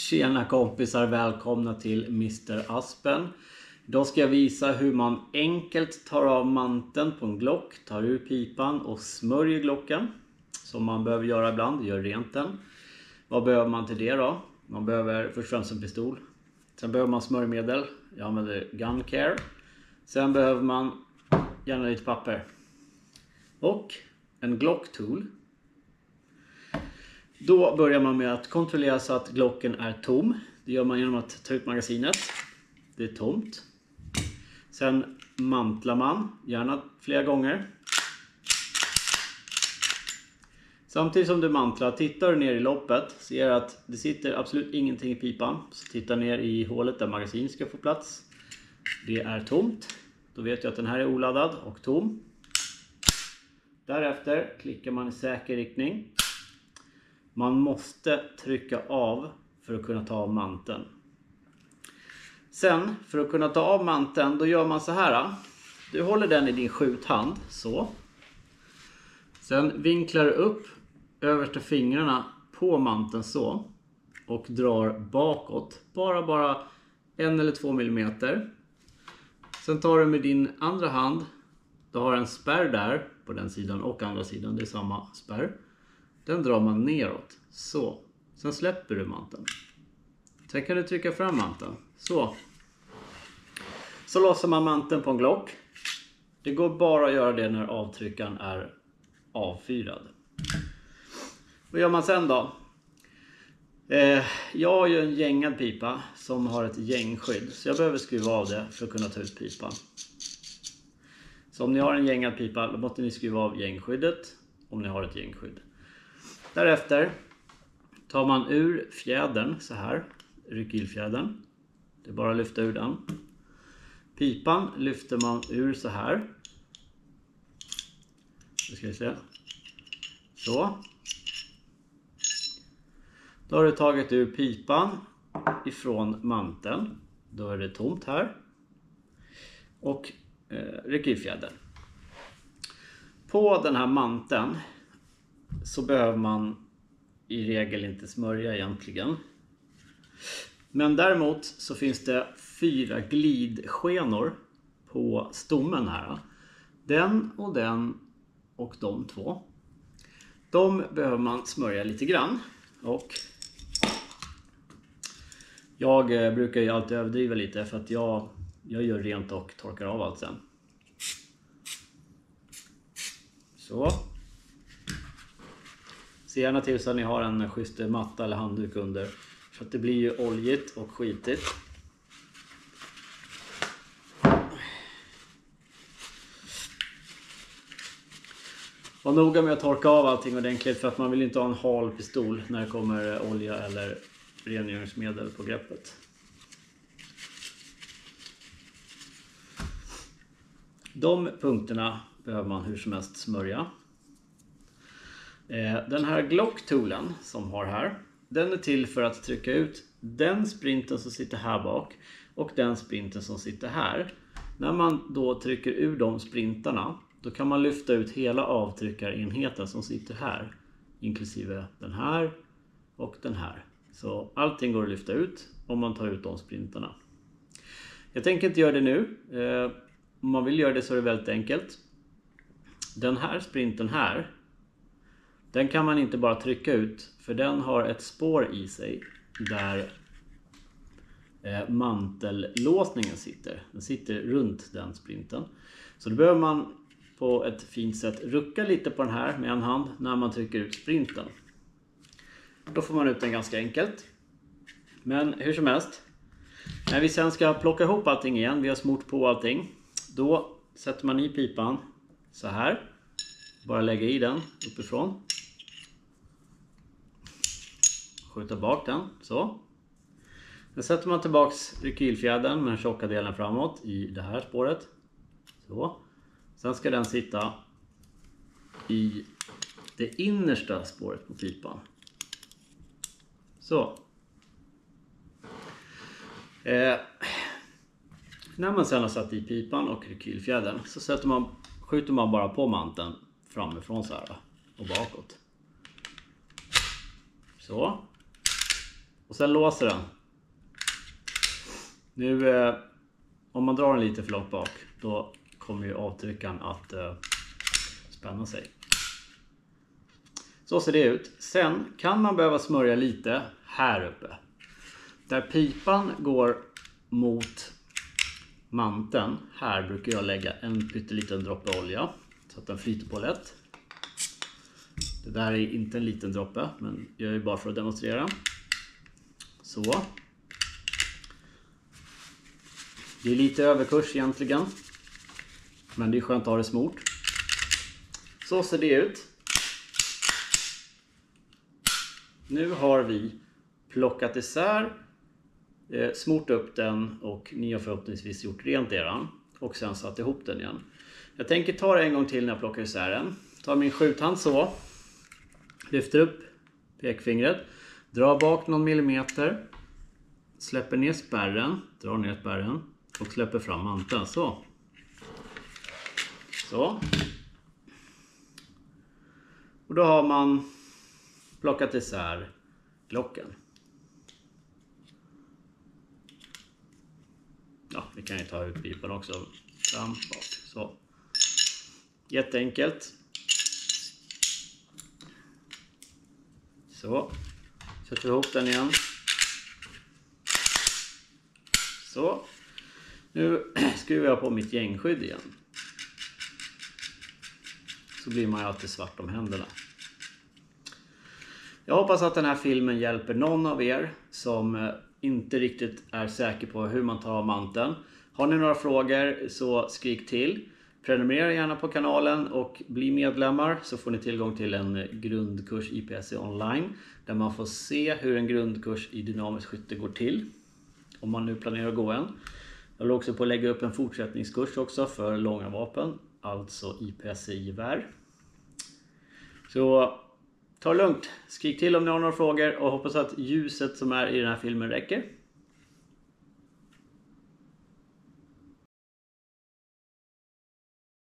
Tjena kompisar, välkomna till Mr Aspen. Idag ska jag visa hur man enkelt tar av manteln på en Glock, tar ur pipan och smörjer Glocken. Som man behöver göra ibland, gör rent den. Vad behöver man till det då? Man behöver först och främst en pistol. Sen behöver man smörjmedel. Jag använder Gun Care. Sen behöver man gärna lite papper. Och en Glock Tool. Då börjar man med att kontrollera så att Glocken är tom. Det gör man genom att ta ut magasinet. Det är tomt. Sen mantlar man, gärna flera gånger. Samtidigt som du mantlar, tittar du ner i loppet, ser att det sitter absolut ingenting i pipan. Så titta ner i hålet där magasinet ska få plats. Det är tomt. Då vet jag att den här är oladdad och tom. Därefter klickar man i säker riktning. Man måste trycka av för att kunna ta av manteln. Sen, för att kunna ta av manteln, då gör man så här. Du håller den i din skjuthand, så. Sen vinklar du upp översta fingrarna på manteln så. Och drar bakåt, bara bara en eller två millimeter. Sen tar du med din andra hand, du har en spärr där på den sidan och andra sidan, det är samma spärr. Den drar man neråt. Så. Sen släpper du manteln. Sen kan du trycka fram manteln. Så. Så lossar man manteln på en Glock. Det går bara att göra det när avtryckaren är avfyrad. Vad gör man sen då? Eh, jag har ju en gängad pipa som har ett gängskydd. Så jag behöver skruva av det för att kunna ta ut pipan. Så om ni har en gängad pipa då måste ni skruva av gängskyddet. Om ni har ett gängskydd. Därefter tar man ur fjädern så här, rekylfjädern. Det är bara att lyfta ur den. Pipan lyfter man ur så här. Nu ska vi se. Så. Då har du tagit ur pipan ifrån manteln. Då är det tomt här. Och eh, rekylfjädern. På den här manteln så behöver man i regel inte smörja egentligen. Men däremot så finns det fyra glidskenor på stommen här. Den och den och de två. De behöver man smörja lite grann. Och jag eh, brukar ju alltid överdriva lite för att jag, jag gör rent och torkar av allt sen. Så. Se gärna till så att ni har en schysst matta eller handduk under. För att det blir ju oljigt och skitigt. Var noga med att torka av allting ordentligt för att man vill inte ha en hal pistol när det kommer olja eller rengöringsmedel på greppet. De punkterna behöver man hur som helst smörja. Eh, den här Glock-toolen som har här, den är till för att trycka ut den sprinten som sitter här bak och den sprinten som sitter här. När man då trycker ur de sprintarna, då kan man lyfta ut hela avtryckarenheten som sitter här. Inklusive den här och den här. Så allting går att lyfta ut om man tar ut de sprintarna. Jag tänker inte göra det nu. Eh, om man vill göra det så är det väldigt enkelt. Den här sprinten här den kan man inte bara trycka ut för den har ett spår i sig där eh, mantellåsningen sitter. Den sitter runt den sprinten. Så då behöver man på ett fint sätt rucka lite på den här med en hand när man trycker ut sprinten. Då får man ut den ganska enkelt. Men hur som helst. När vi sen ska plocka ihop allting igen, vi har smort på allting. Då sätter man i pipan så här. Bara lägga i den uppifrån. Skjuta bak den, så. Sen sätter man tillbaks rekylfjädern med den tjocka delen framåt i det här spåret. Så. Sen ska den sitta i det innersta spåret på pipan. Så. Eh, när man sen har satt i pipan och rekylfjädern så sätter man, skjuter man bara på manteln framifrån så här och bakåt. Så. Och sen låser den. Nu eh, om man drar den lite för långt bak då kommer ju avtryckaren att eh, spänna sig. Så ser det ut. Sen kan man behöva smörja lite här uppe. Där pipan går mot manteln. Här brukar jag lägga en pytteliten droppe olja så att den flyter på lätt. Det där är inte en liten droppe men jag är bara för att demonstrera. Så. Det är lite överkurs egentligen. Men det är skönt att ha det smort. Så ser det ut. Nu har vi plockat isär, eh, smort upp den och ni har förhoppningsvis gjort rent eran. Och sen satt ihop den igen. Jag tänker ta det en gång till när jag plockar isär den. Tar min skjuthand så. Lyfter upp pekfingret. Drar bak någon millimeter. Släpper ner spärren. Drar ner spärren. Och släpper fram manteln. Så. Så. Och då har man plockat isär Glocken. Ja, vi kan ju ta ut pipan också. Fram, bak. Så. Jätteenkelt. Så. Sätter ihop den igen. Så. Nu skruvar jag på mitt gängskydd igen. Så blir man ju alltid svart om händerna. Jag hoppas att den här filmen hjälper någon av er som eh, inte riktigt är säker på hur man tar av manteln. Har ni några frågor så skrik till. Prenumerera gärna på kanalen och bli medlemmar så får ni tillgång till en grundkurs i PSE online där man får se hur en grundkurs i dynamiskt skytte går till. Om man nu planerar att gå en. Jag håller också på att lägga upp en fortsättningskurs också för långa vapen, alltså IPSC-gevär. Så ta det lugnt, skrik till om ni har några frågor och hoppas att ljuset som är i den här filmen räcker.